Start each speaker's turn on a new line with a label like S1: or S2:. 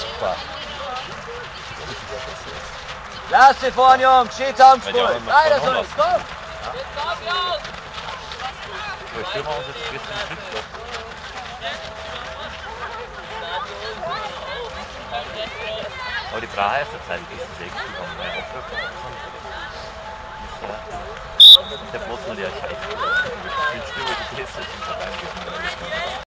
S1: Super.
S2: Lass sie vorn, Jungs. Gescheit zusammengespielt. Weiter soll
S1: noch
S2: komm.
S1: So, stellen wir uns jetzt ein bisschen Schnitt Aber die Brahe ist der Zeit, ist es gekommen, weil auch für der Boss nur der Scheiße.